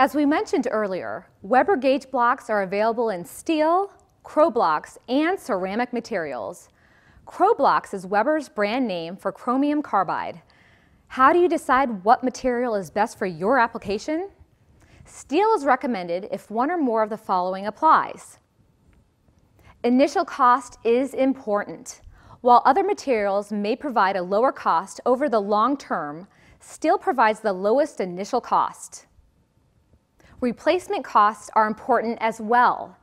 As we mentioned earlier, Webber gauge blocks are available in steel, Croblox, and ceramic materials. Croblox is Webber's brand name for chromium carbide. How do you decide what material is best for your application? Steel is recommended if one or more of the following applies. Initial cost is important. While other materials may provide a lower cost over the long term, steel provides the lowest initial cost. Replacement costs are important as well.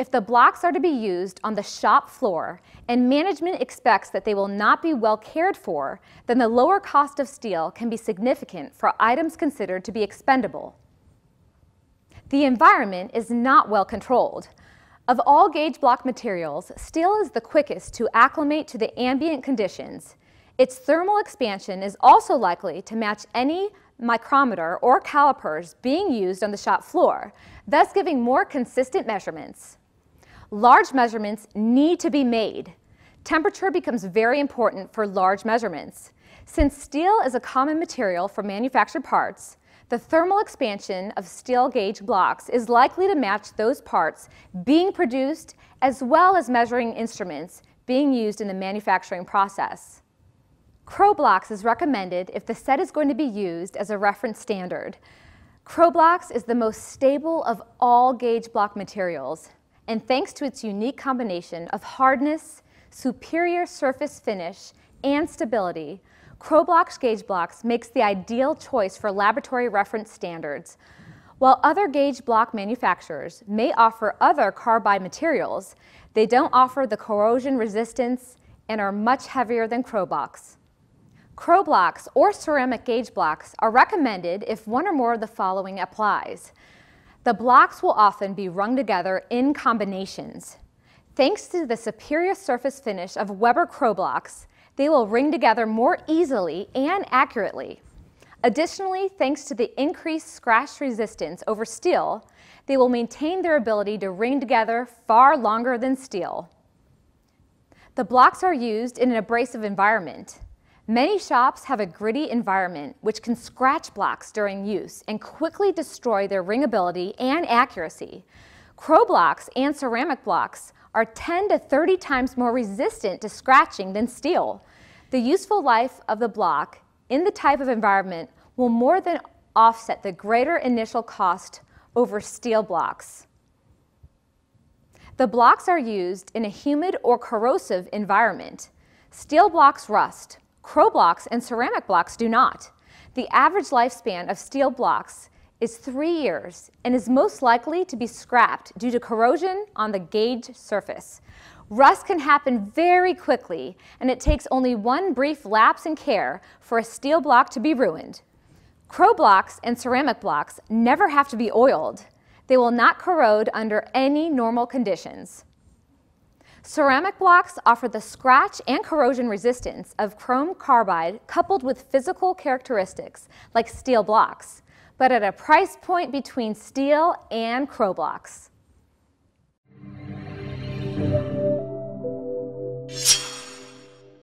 If the blocks are to be used on the shop floor and management expects that they will not be well cared for, then the lower cost of steel can be significant for items considered to be expendable. The environment is not well controlled. Of all gauge block materials, steel is the quickest to acclimate to the ambient conditions. Its thermal expansion is also likely to match any micrometer or calipers being used on the shop floor, thus giving more consistent measurements. Large measurements need to be made. Temperature becomes very important for large measurements. Since steel is a common material for manufactured parts, the thermal expansion of steel gauge blocks is likely to match those parts being produced as well as measuring instruments being used in the manufacturing process. Croblox is recommended if the set is going to be used as a reference standard. Croblox is the most stable of all gauge block materials, and thanks to its unique combination of hardness, superior surface finish, and stability, Croblox gauge blocks makes the ideal choice for laboratory reference standards. While other gauge block manufacturers may offer other carbide materials, they don't offer the corrosion resistance and are much heavier than Croblox. Croblox or ceramic gauge blocks are recommended if one or more of the following applies. The blocks will often be rung together in combinations. Thanks to the superior surface finish of Webber Crow blocks, they will ring together more easily and accurately. Additionally, thanks to the increased scratch resistance over steel, they will maintain their ability to ring together far longer than steel. The blocks are used in an abrasive environment. Many shops have a gritty environment which can scratch blocks during use and quickly destroy their ringability and accuracy. Croblox and ceramic blocks are 10 to 30 times more resistant to scratching than steel. The useful life of the block in the type of environment will more than offset the greater initial cost over steel blocks. The blocks are used in a humid or corrosive environment. Steel blocks rust, Croblox and ceramic blocks do not. The average lifespan of steel blocks is three years and is most likely to be scrapped due to corrosion on the gauge surface. Rust can happen very quickly, and it takes only one brief lapse in care for a steel block to be ruined. Croblox and ceramic blocks never have to be oiled. They will not corrode under any normal conditions. Ceramic blocks offer the scratch and corrosion resistance of chrome carbide coupled with physical characteristics like steel blocks, but at a price point between steel and Croblox.